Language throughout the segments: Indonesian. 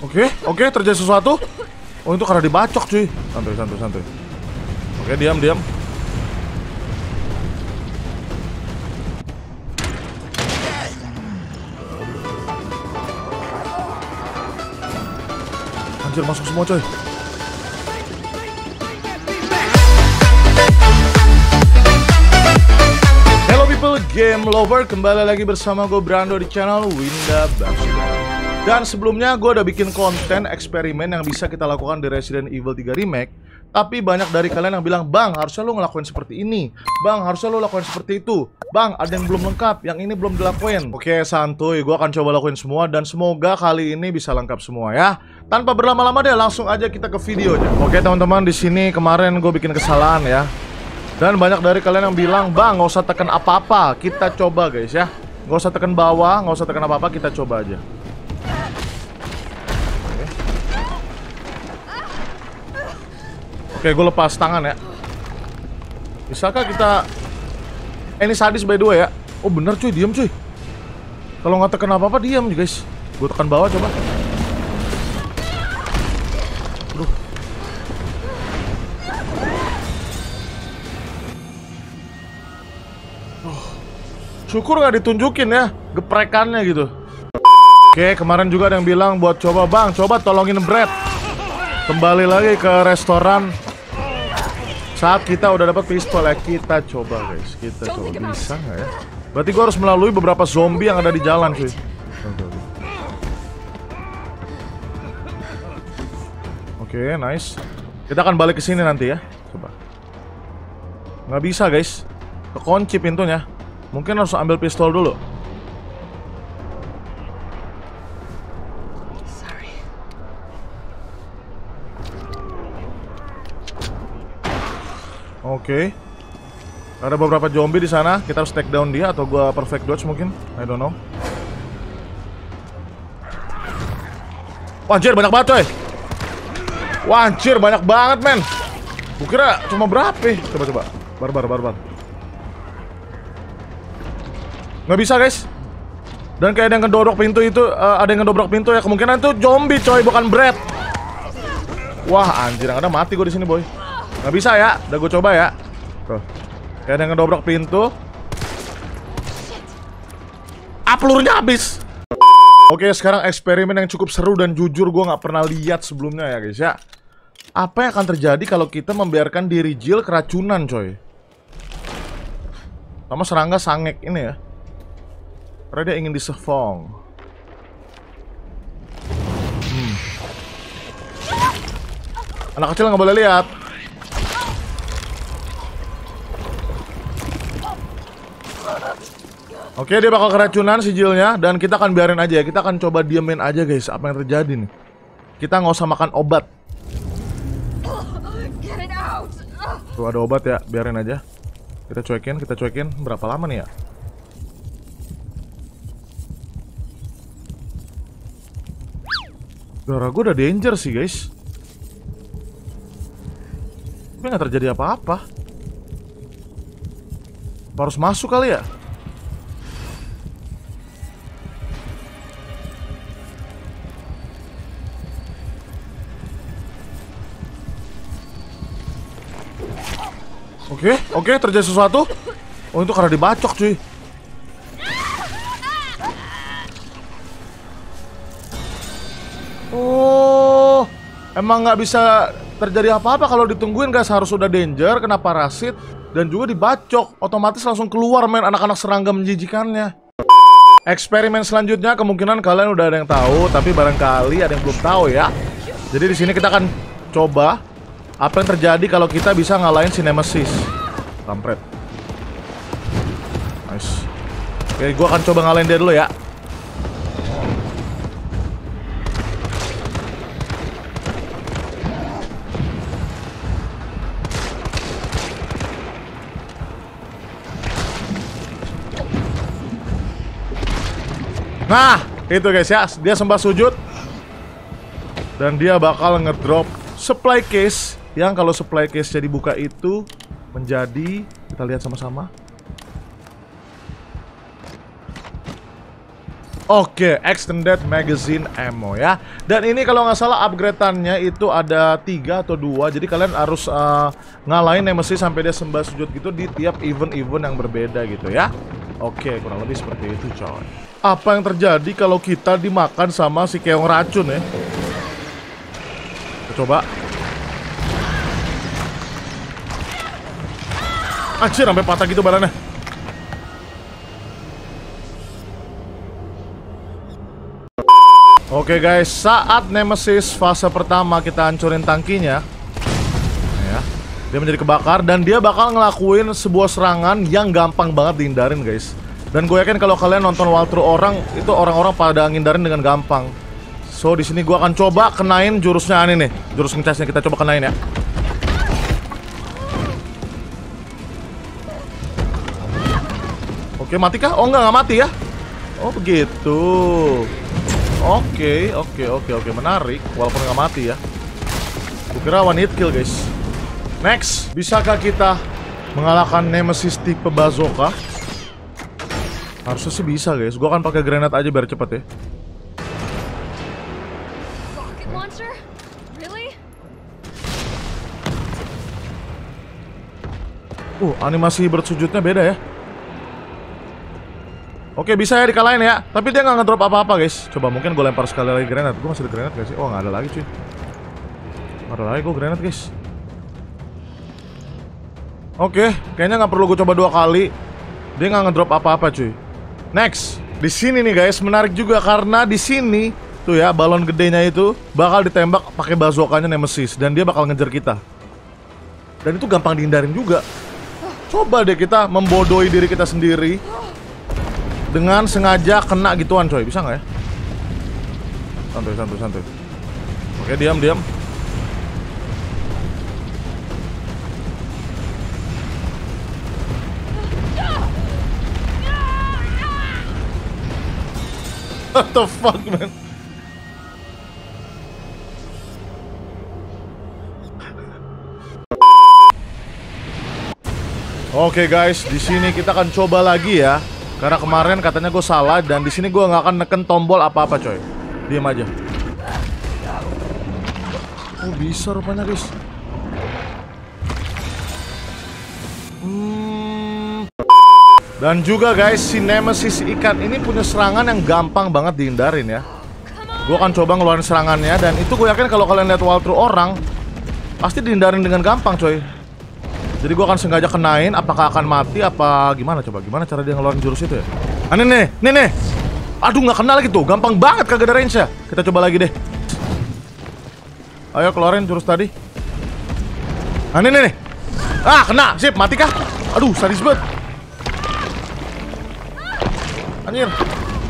Oke, oke, terjadi sesuatu. Oh, itu karena dibacok, cuy. Santuy, santuy, santuy. Oke, diam, diam. Anjir, masuk semua, coy. Hello people, game lover Kembali lagi bersama gue Brando di channel Winda Basketball Dan sebelumnya gue udah bikin konten eksperimen yang bisa kita lakukan di Resident Evil 3 Remake Tapi banyak dari kalian yang bilang Bang, harusnya lo ngelakuin seperti ini Bang, harusnya lo lakuin seperti itu Bang, ada yang belum lengkap, yang ini belum dilakuin Oke, santuy, gue akan coba lakuin semua Dan semoga kali ini bisa lengkap semua ya tanpa berlama-lama deh, langsung aja kita ke videonya. Oke teman-teman, di sini kemarin gue bikin kesalahan ya. Dan banyak dari kalian yang bilang, Bang, nggak usah tekan apa-apa. Kita coba guys ya. Nggak usah tekan bawah, nggak usah tekan apa-apa. Kita coba aja. Oke, gue lepas tangan ya. Bisakah kita... Eh, ini sadis by the way ya. Oh bener cuy, diam cuy. Kalau nggak tekan apa-apa, diam guys. Gue tekan bawah coba. Aduh. Syukur nggak ditunjukin ya geprekannya gitu. Oke, kemarin juga ada yang bilang buat coba bang, coba tolongin Brad. Kembali lagi ke restoran. Saat kita udah dapat pistol ya, kita coba guys, kita coba bisa nggak ya? Berarti gua harus melalui beberapa zombie yang ada di jalan cuy. Oke, nice. Kita akan balik ke sini nanti ya. Coba. Nggak bisa guys, kekunci pintunya. Mungkin harus ambil pistol dulu. Oke. Ada beberapa zombie di sana. Kita harus take down dia atau gua perfect dodge mungkin. I don't know. Wah, anjir banyak banget coy. Wah, anjir banyak banget men. Kukira cuma berapa? Coba coba. Barbar barbar. Nggak bisa guys. Dan kayak ada yang ngedobrak pintu itu, eh, ada yang ngedobrak pintu ya kemungkinan itu zombie coy, bukan Brad. Wah anjir, ada mati gue di sini boy. Nggak bisa ya, udah gue coba ya. Tuh, kayak ada yang ngedobrak pintu. Ah habis. Oke, sekarang eksperimen yang cukup seru dan jujur gue nggak pernah lihat sebelumnya ya guys ya. Apa yang akan terjadi kalau kita membiarkan diri Jill keracunan coy? Sama serangga sangek ini ya. Karena dia ingin disefong. Hmm. Anak kecil nggak boleh lihat. Oke, dia bakal keracunan si Jillnya dan kita akan biarin aja ya. Kita akan coba diemin aja guys apa yang terjadi nih. Kita nggak usah makan obat. Tuh ada obat ya, biarin aja. Kita cuekin, kita cuekin. Berapa lama nih ya? Darah gue udah danger sih guys. Tapi nggak terjadi apa-apa. Apa Harus masuk kali ya? Oke, oke terjadi sesuatu. Oh itu karena dibacok cuy. Oh, emang nggak bisa terjadi apa-apa kalau ditungguin guys harus udah danger, kena parasit dan juga dibacok, otomatis langsung keluar main anak-anak serangga menjijikannya. Eksperimen selanjutnya kemungkinan kalian udah ada yang tahu, tapi barangkali ada yang belum tahu ya. Jadi di sini kita akan coba apa yang terjadi kalau kita bisa ngalahin si Nemesis. Kampret. Nice. Oke, gua akan coba ngalahin dia dulu ya. Nah, itu guys ya, dia sembah sujud dan dia bakal ngedrop supply case yang kalau supply case jadi buka itu menjadi kita lihat sama-sama. Oke, extended magazine ammo ya. Dan ini kalau nggak salah upgrade-annya itu ada tiga atau dua. Jadi kalian harus uh, ngalahin Nemesis sampai dia sembah sujud gitu di tiap event-event yang berbeda gitu ya. Oke, kurang lebih seperti itu coy. Apa yang terjadi kalau kita dimakan sama si keong racun ya? Kita coba. Anjir, sampai patah gitu badannya. Oke guys, saat Nemesis fase pertama kita hancurin tangkinya ya, Dia menjadi kebakar dan dia bakal ngelakuin sebuah serangan yang gampang banget dihindarin guys Dan gue yakin kalau kalian nonton walkthrough orang, itu orang-orang pada ngindarin dengan gampang So di sini gue akan coba kenain jurusnya ini nih Jurus ngecasnya kita coba kenain ya Oke mati kah? Oh enggak, nggak mati ya Oh begitu Oke, oke, oke, oke, menarik. Walaupun nggak mati ya. Kukira one hit kill, guys. Next, bisakah kita mengalahkan Nemesis tipe bazooka? Harusnya sih bisa, guys. Gua akan pakai granat aja biar cepet ya. Uh, animasi bersujudnya beda ya. Oke bisa ya dikalahin ya Tapi dia nggak ngedrop apa-apa guys Coba mungkin gue lempar sekali lagi granat Gue masih ada granat gak sih? Oh nggak ada lagi cuy ada lagi gue granat guys Oke Kayaknya nggak perlu gue coba dua kali. Dia nggak ngedrop apa-apa cuy. Next di sini nih guys menarik juga karena di sini tuh ya balon gedenya itu bakal ditembak pakai bazookannya Nemesis dan dia bakal ngejar kita. Dan itu gampang dihindarin juga. Coba deh kita membodohi diri kita sendiri dengan sengaja kena gituan coy. Bisa nggak ya? Santuy santuy santuy. Oke diam diam What the fuck, man? Oke okay, guys, di sini kita akan coba lagi ya karena kemarin katanya gue salah dan di sini gue nggak akan neken tombol apa-apa coy. Diam aja. Oh bisa rupanya guys. Hmm. Dan juga guys, si Nemesis ikan ini punya serangan yang gampang banget dihindarin ya. Gue akan coba ngeluarin serangannya dan itu gue yakin kalau kalian lihat walkthrough orang pasti dihindarin dengan gampang coy. Jadi gue akan sengaja kenain apakah akan mati apa gimana coba gimana cara dia ngeluarin jurus itu ya? Ah nih nih, nih. Aduh nggak kenal lagi tuh, gampang banget kagak ada range ya. Kita coba lagi deh. Ayo keluarin jurus tadi. Ah nih nih nih. Ah kena, sip, mati kah? Aduh sadis banget. Anjir,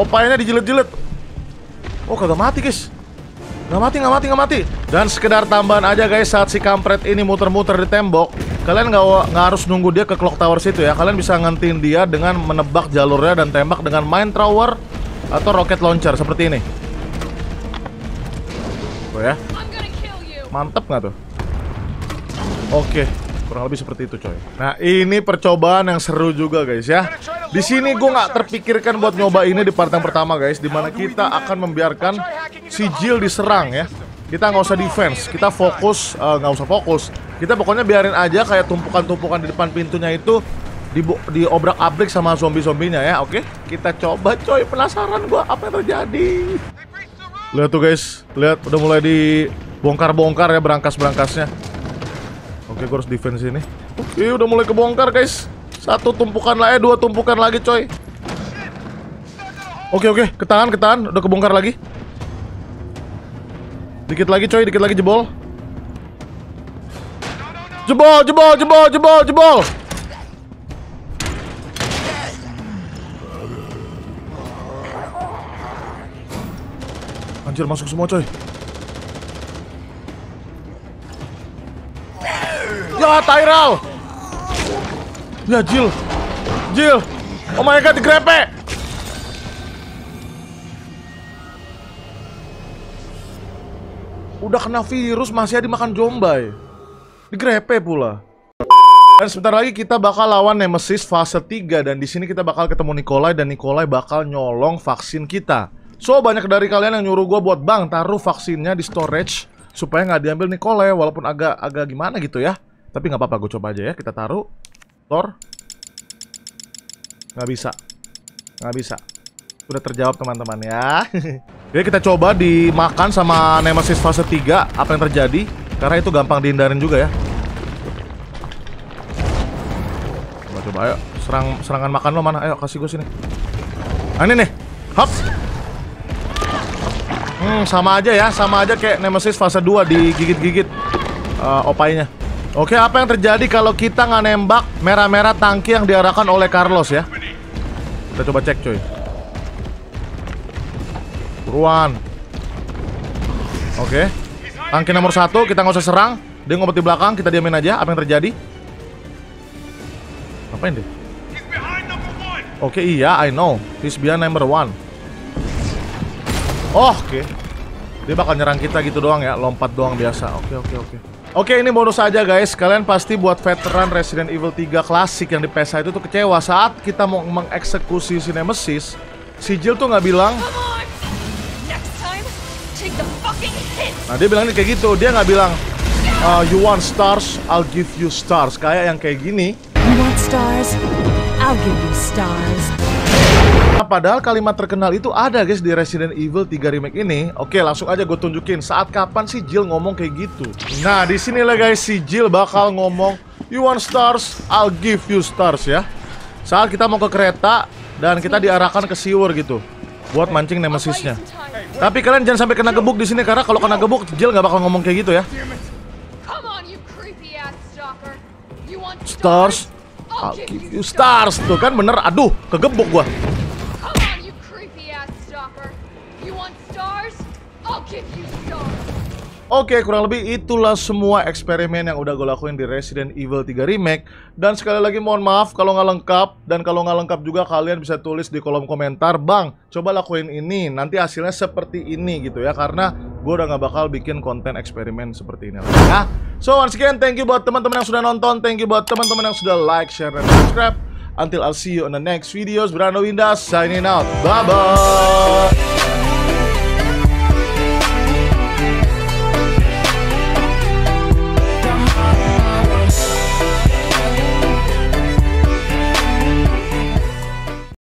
opanya dijilet-jilet. Oh kagak mati guys. Gak mati, gak mati, gak mati. Dan sekedar tambahan aja guys, saat si kampret ini muter-muter di tembok, kalian nggak nggak harus nunggu dia ke clock tower situ ya. Kalian bisa ngentin dia dengan menebak jalurnya dan tembak dengan mine thrower atau rocket launcher seperti ini. Oh ya. Mantep nggak tuh? Oke, kurang lebih seperti itu coy. Nah ini percobaan yang seru juga guys ya. Di sini gue nggak terpikirkan buat nyoba ini di part yang pertama guys, di mana kita akan membiarkan si Jill diserang ya kita nggak usah defense kita fokus eh, nggak uh, usah fokus kita pokoknya biarin aja kayak tumpukan-tumpukan di depan pintunya itu di di obrak abrik sama zombie-zombinya ya oke okay? kita coba coy penasaran gua apa yang terjadi lihat tuh guys lihat udah mulai dibongkar-bongkar ya berangkas-berangkasnya oke gua harus defense ini oke udah mulai kebongkar guys. Satu tumpukan lagi dua tumpukan lagi coy. Oke oke. Ketahan ketahan. Udah kebongkar lagi. Dikit lagi coy, dikit lagi jebol. Jebol, jebol, jebol, jebol, jebol. Anjir masuk semua coy. Ya Tyrell. Ya Jill. Jill. Oh my god digrepe. Udah kena virus masih dimakan jombai. Digrepe pula. Dan sebentar lagi kita bakal lawan Nemesis fase 3 dan di sini kita bakal ketemu Nikolai dan Nikolai bakal nyolong vaksin kita. So banyak dari kalian yang nyuruh gue buat bang taruh vaksinnya di storage supaya nggak diambil Nikolai walaupun agak agak gimana gitu ya. Tapi nggak apa-apa gue coba aja ya kita taruh. Tor. Nggak bisa. Nggak bisa. Sudah terjawab teman-teman ya. Oke kita coba dimakan sama Nemesis fase 3 apa yang terjadi karena itu gampang dihindarin juga ya. coba ayo serang serangan makan lo mana ayo kasih gue sini ah, ini nih hop hmm sama aja ya sama aja kayak Nemesis fase 2 digigit-gigit uh, opainya Oke, apa yang terjadi kalau kita nggak nembak merah-merah tangki yang diarahkan oleh Carlos ya? Kita coba cek, coy. Buruan. Oke. Tangki nomor satu, kita nggak usah serang. Dia ngompet di belakang, kita diamin aja. Apa yang terjadi? Ngapain deh? Oke, iya, I know. He's behind number one. Oh, oke. Okay. Dia bakal nyerang kita gitu doang ya, lompat doang biasa. Oke, oke, oke. Oke, ini bonus aja guys. Kalian pasti buat veteran Resident Evil 3 klasik yang di PS1 itu tuh kecewa saat kita mau mengeksekusi si Nemesis. Si Jill tuh nggak bilang. Nah, dia bilangnya kayak gitu. Dia nggak bilang, uh, you want stars, I'll give you stars. Kayak yang kayak gini. You want stars? I'll give you stars. Padahal kalimat terkenal itu ada guys di Resident Evil 3 Remake ini. Oke, langsung aja gue tunjukin saat kapan si Jill ngomong kayak gitu. Nah, di sini lah guys si Jill bakal ngomong, "You want stars? I'll give you stars" ya. Saat kita mau ke kereta dan kita diarahkan ke sewer gitu buat mancing nemesisnya. Tapi kalian jangan sampai kena gebuk di sini karena kalau kena gebuk Jill nggak bakal ngomong kayak gitu ya. Stars, I'll give you stars tuh kan bener aduh kegebuk gua Oke, kurang lebih itulah semua eksperimen yang udah gue lakuin di Resident Evil 3 Remake. Dan sekali lagi mohon maaf kalau nggak lengkap. Dan kalau nggak lengkap juga kalian bisa tulis di kolom komentar Bang, coba lakuin ini, nanti hasilnya seperti ini gitu ya. Karena gue udah nggak bakal bikin konten eksperimen seperti ini lagi ya. So once again, thank you buat teman-teman yang sudah nonton. Thank you buat teman-teman yang sudah like, share, dan subscribe. Until I'll see you on the next videos. Brando Winda signing out. Bye-bye